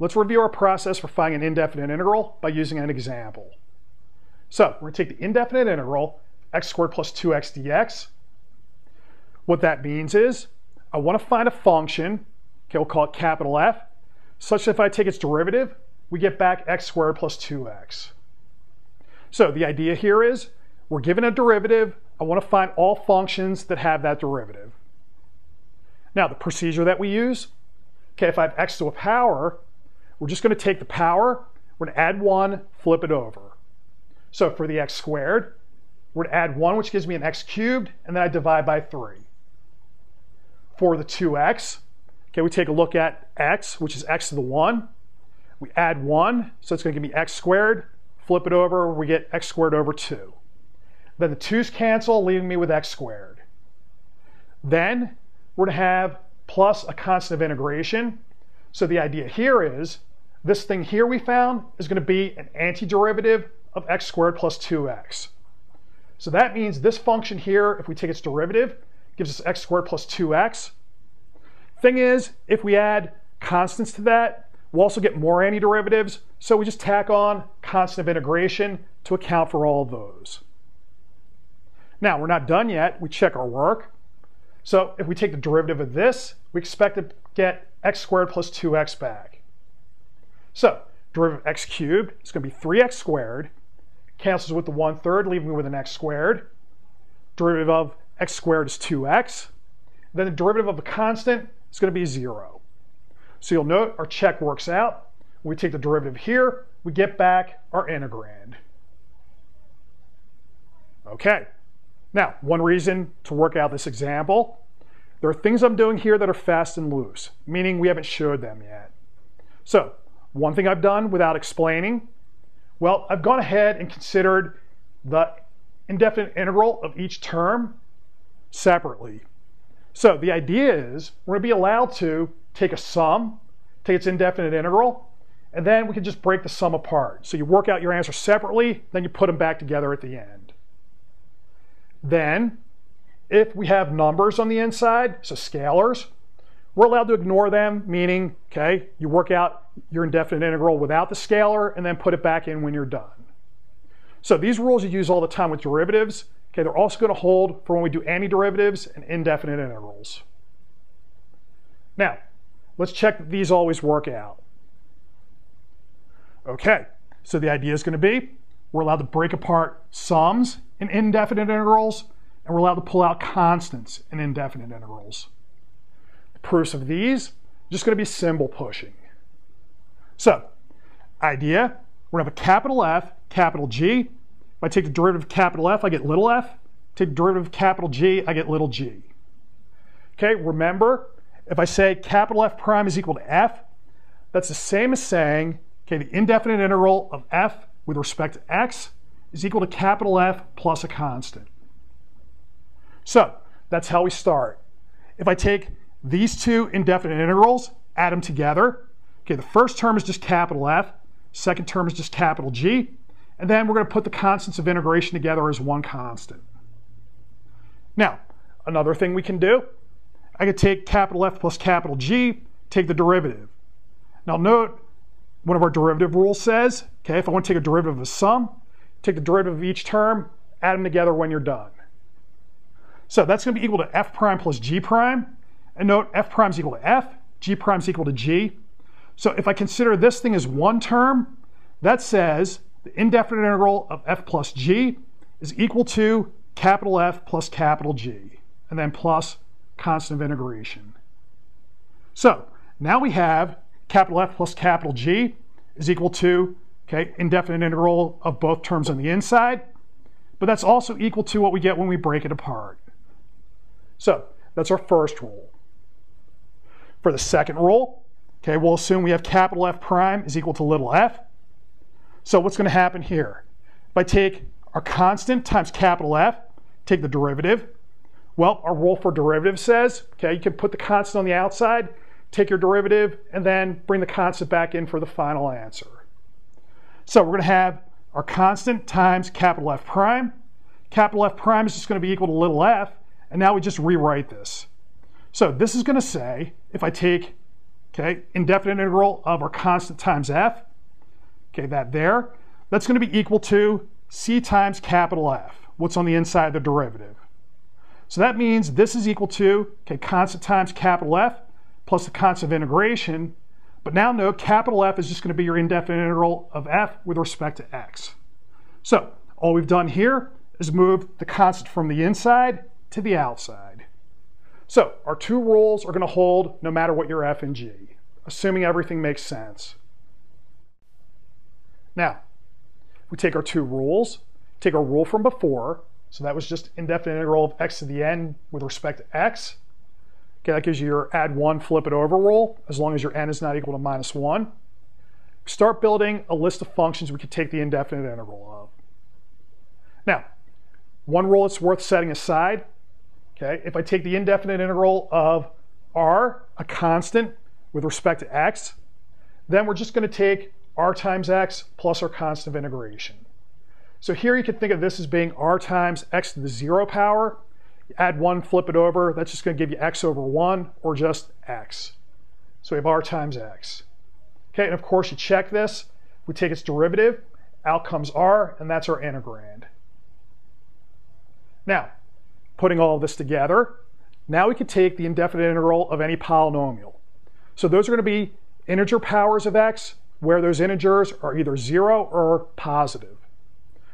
let's review our process for finding an indefinite integral by using an example. So we're going to take the indefinite integral, x squared plus 2x dx. What that means is I want to find a function, okay, we'll call it capital F, such that if I take its derivative, we get back x squared plus 2x. So the idea here is we're given a derivative. I want to find all functions that have that derivative. Now the procedure that we use, okay, if I have x to a power, we're just going to take the power, we're going to add 1, flip it over. So for the x squared, we're going to add 1, which gives me an x cubed, and then I divide by 3. For the 2x, okay, we take a look at x, which is x to the 1. We add 1, so it's going to give me x squared. Flip it over, we get x squared over 2. Then the 2's cancel, leaving me with x squared. Then we're going to have plus a constant of integration. So the idea here is this thing here we found is going to be an antiderivative of x squared plus 2x. So that means this function here, if we take its derivative, gives us x squared plus 2x. Thing is, if we add constants to that, we'll also get more antiderivatives, so we just tack on constant of integration to account for all those. Now, we're not done yet. We check our work. So if we take the derivative of this, we expect to get x squared plus 2x back. So derivative of x cubed is going to be 3x squared, cancels with the 1 third, leaving me with an x squared. Derivative of x squared is 2x. Then the derivative of a constant is going to be 0. So you'll note our check works out. We take the derivative here, we get back our integrand. Okay. Now, one reason to work out this example, there are things I'm doing here that are fast and loose, meaning we haven't showed them yet. So, one thing I've done without explaining, well, I've gone ahead and considered the indefinite integral of each term separately. So the idea is we're going to be allowed to take a sum, take its indefinite integral, and then we can just break the sum apart. So you work out your answer separately, then you put them back together at the end. Then, if we have numbers on the inside, so scalars, we're allowed to ignore them, meaning, okay, you work out your indefinite integral without the scalar and then put it back in when you're done. So these rules you use all the time with derivatives, okay, they're also going to hold for when we do antiderivatives and indefinite integrals. Now, let's check that these always work out. Okay, so the idea is going to be we're allowed to break apart sums in indefinite integrals, and we're allowed to pull out constants in indefinite integrals. Proofs of these just going to be symbol pushing. So, idea, we're going to have a capital F, capital G. If I take the derivative of capital F, I get little f. Take the derivative of capital G, I get little g. Okay, remember, if I say capital F prime is equal to f, that's the same as saying, okay, the indefinite integral of f with respect to x is equal to capital F plus a constant. So that's how we start. If I take these two indefinite integrals, add them together, okay, the first term is just capital F, second term is just capital G, and then we're going to put the constants of integration together as one constant. Now, another thing we can do, I could take capital F plus capital G, take the derivative. Now note, one of our derivative rules says, okay, if I want to take a derivative of a sum, take the derivative of each term, add them together when you're done. So that's going to be equal to f prime plus g prime. And note, f prime is equal to f, g prime is equal to g. So if I consider this thing as one term, that says the indefinite integral of f plus g is equal to capital F plus capital G, and then plus constant of integration. So now we have capital F plus capital G is equal to okay, indefinite integral of both terms on the inside, but that's also equal to what we get when we break it apart. So that's our first rule. For the second rule, okay, we'll assume we have capital F prime is equal to little f. So what's going to happen here? If I take our constant times capital F, take the derivative, well, our rule for derivative says, okay, you can put the constant on the outside, take your derivative, and then bring the constant back in for the final answer. So we're going to have our constant times capital F prime. Capital F prime is just going to be equal to little f, and now we just rewrite this. So this is going to say, if I take okay, indefinite integral of our constant times f, okay, that there, that's going to be equal to c times capital F, what's on the inside of the derivative. So that means this is equal to, okay, constant times capital F plus the constant of integration. But now note, capital F is just going to be your indefinite integral of f with respect to x. So all we've done here is move the constant from the inside to the outside. So our two rules are going to hold no matter what your f and g, assuming everything makes sense. Now, we take our two rules, take our rule from before, so that was just indefinite integral of x to the n with respect to x. Okay, that gives you your add one, flip it over rule, as long as your n is not equal to minus one. Start building a list of functions we could take the indefinite integral of. Now, one rule that's worth setting aside, okay, if I take the indefinite integral of r, a constant, with respect to x, then we're just going to take r times x plus our constant of integration. So here you can think of this as being r times x to the zero power. You add one, flip it over, that's just going to give you x over 1 or just x. So we have r times x. Okay, and of course you check this. We take its derivative, out comes r, and that's our integrand. Now, putting all this together, now we can take the indefinite integral of any polynomial. So those are going to be integer powers of x where those integers are either zero or positive.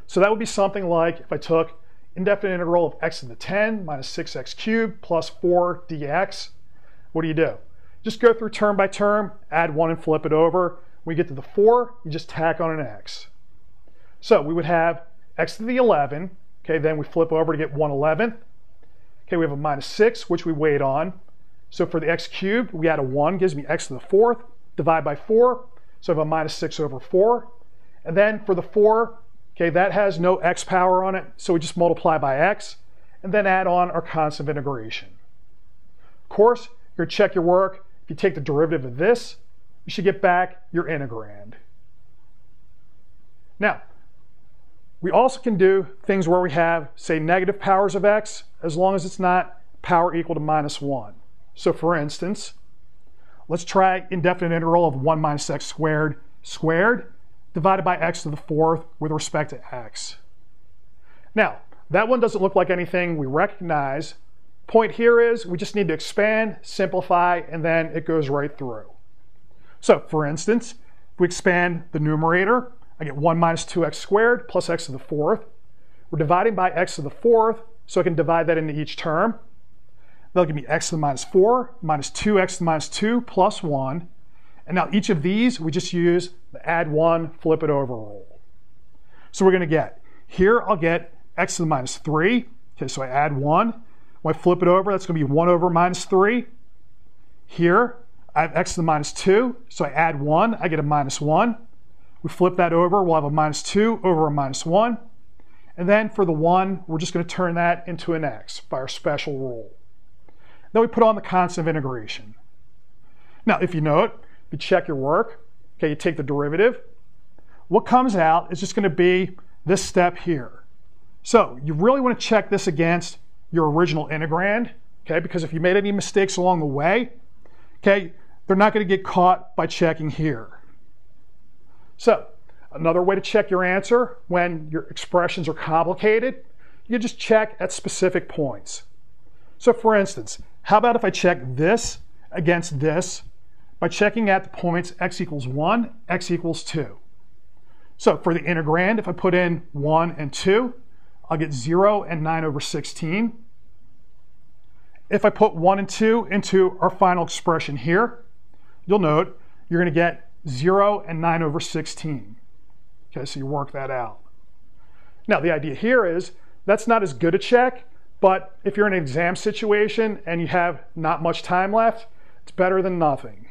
So that would be something like if I took indefinite integral of x to the 10 minus 6x cubed plus 4 dx, what do you do? Just go through term by term, add one and flip it over. When we get to the 4, you just tack on an x. So we would have x to the 11, okay, then we flip over to get 1 11th. Okay, we have a minus 6, which we weighed on. So for the x cubed, we add a 1, gives me x to the 4th, divide by 4, so I have a minus 6 over 4. And then for the 4, okay, that has no x power on it, so we just multiply by x, and then add on our constant of integration. Of course, you're check your work. If you take the derivative of this, you should get back your integrand. Now, we also can do things where we have, say, negative powers of x, as long as it's not power equal to minus 1. So for instance, let's try indefinite integral of 1 minus x squared squared divided by x to the fourth with respect to x. Now, that one doesn't look like anything we recognize. Point here is we just need to expand, simplify, and then it goes right through. So for instance, if we expand the numerator, I get 1 minus 2x squared plus x to the fourth. We're dividing by x to the fourth, so I can divide that into each term. That'll give me x to the minus 4, minus 2x to the minus 2, plus 1. And now each of these, we just use the add 1, flip it over rule. So we're going to get, here I'll get x to the minus 3. Okay, so I add 1. When I flip it over, that's going to be 1 over minus 3. Here, I have x to the minus 2, so I add 1, I get a minus 1. We flip that over, we'll have a minus 2 over a minus 1. And then for the 1, we're just going to turn that into an x by our special rule. Then we put on the constant of integration. Now, if you know it, you check your work, okay, you take the derivative. What comes out is just going to be this step here. So you really want to check this against your original integrand, okay, because if you made any mistakes along the way, okay, they're not going to get caught by checking here. So another way to check your answer when your expressions are complicated, you just check at specific points. So for instance, how about if I check this against this by checking at the points x equals 1, x equals 2. So for the integrand, if I put in 1 and 2, I'll get 0 and 9 over 16. If I put 1 and 2 into our final expression here, you'll note you're going to get 0 and 9 over 16. Okay, so you work that out. Now the idea here is that's not as good a check but if you're in an exam situation and you have not much time left, it's better than nothing.